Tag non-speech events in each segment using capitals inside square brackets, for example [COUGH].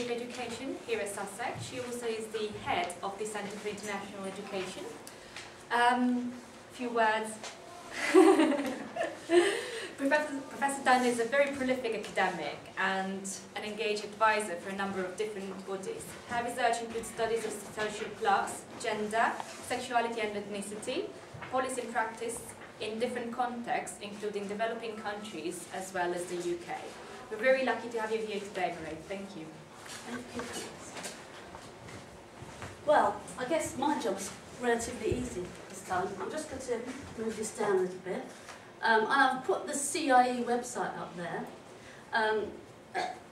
Of Education here at Sussex. She also is the head of the Centre for International Education. Um, a few words. [LAUGHS] Professor, Professor Dunne is a very prolific academic and an engaged advisor for a number of different bodies. Her research includes studies of social class, gender, sexuality and ethnicity, policy and practice in different contexts, including developing countries as well as the UK. We're very lucky to have you here today, Marie. Thank you. Well, I guess my job's relatively easy this time. I'm just going to move this down a little bit. Um, and I've put the CIE website up there, um,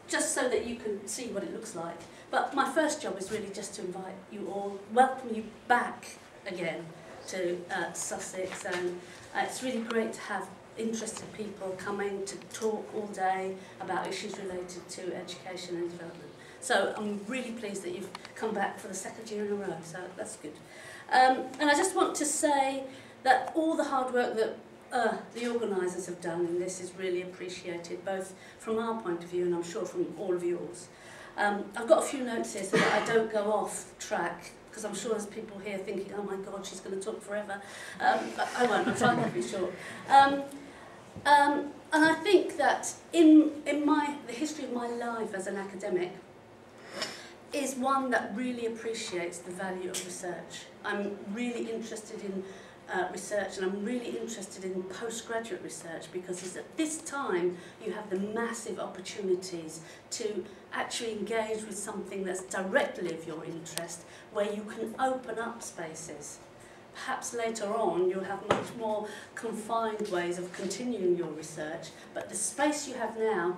just so that you can see what it looks like. But my first job is really just to invite you all, welcome you back again to uh, Sussex. And uh, it's really great to have interested people coming to talk all day about issues related to education and development. So I'm really pleased that you've come back for the second year in a row, so that's good. Um, and I just want to say that all the hard work that uh, the organisers have done in this is really appreciated, both from our point of view and I'm sure from all of yours. Um, I've got a few notes here so that I don't go off track because I'm sure there's people here thinking, oh my God, she's going to talk forever. Um, I won't, I'll try to be short. Um, um, and I think that in, in my, the history of my life as an academic is one that really appreciates the value of research. I'm really interested in uh, research and I'm really interested in postgraduate research because it's at this time you have the massive opportunities to actually engage with something that's directly of your interest where you can open up spaces. Perhaps later on you'll have much more confined ways of continuing your research but the space you have now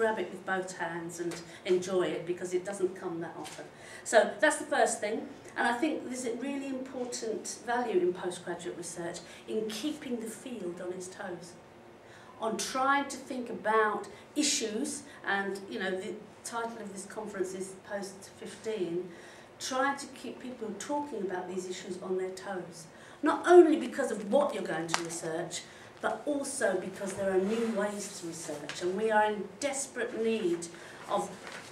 grab it with both hands and enjoy it because it doesn't come that often. So that's the first thing. And I think there's a really important value in postgraduate research in keeping the field on its toes, on trying to think about issues, and you know the title of this conference is Post 15, trying to keep people talking about these issues on their toes. Not only because of what you're going to research, but also because there are new ways to research, and we are in desperate need of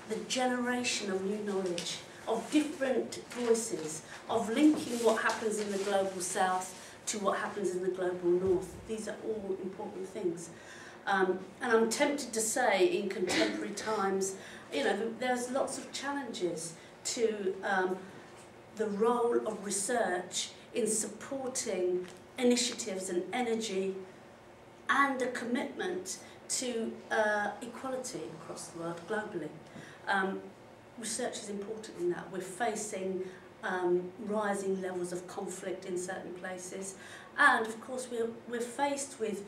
the generation of new knowledge of different voices, of linking what happens in the global south to what happens in the global north. These are all important things. Um, and I'm tempted to say in contemporary times, you know, there's lots of challenges to um, the role of research in supporting initiatives and energy and a commitment to uh, equality across the world globally. Um, research is important in that. We're facing um, rising levels of conflict in certain places. And of course, we're, we're faced with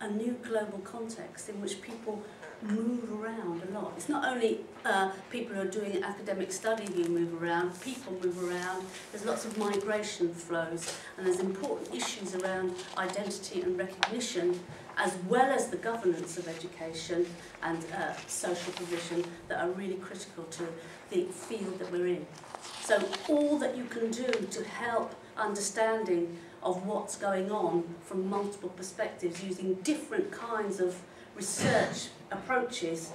a new global context in which people move around a lot. It's not only uh, people who are doing academic study who move around, people move around, there's lots of migration flows, and there's important issues around identity and recognition, as well as the governance of education and uh, social provision that are really critical to the field that we're in. So all that you can do to help understanding of what's going on from multiple perspectives using different kinds of research approaches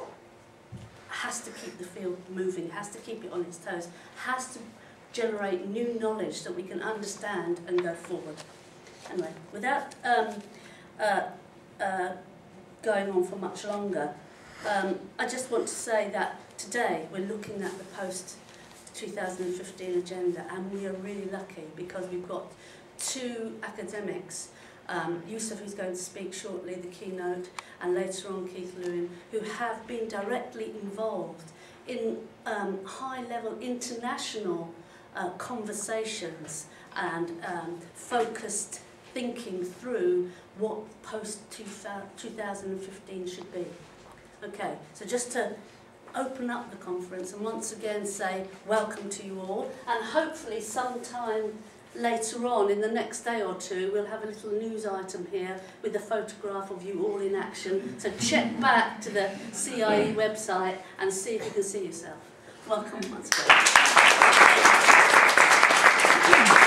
has to keep the field moving, has to keep it on its toes, has to generate new knowledge that we can understand and go forward. Anyway, without um, uh, uh, going on for much longer, um, I just want to say that today we're looking at the post 2015 agenda and we are really lucky because we've got two academics um, Yusuf, who's going to speak shortly, the keynote, and later on Keith Lewin, who have been directly involved in um, high-level international uh, conversations and um, focused thinking through what post-2015 should be. Okay, so just to open up the conference and once again say welcome to you all and hopefully sometime later on in the next day or two we'll have a little news item here with a photograph of you all in action so check back to the CIE website and see if you can see yourself. Welcome once again.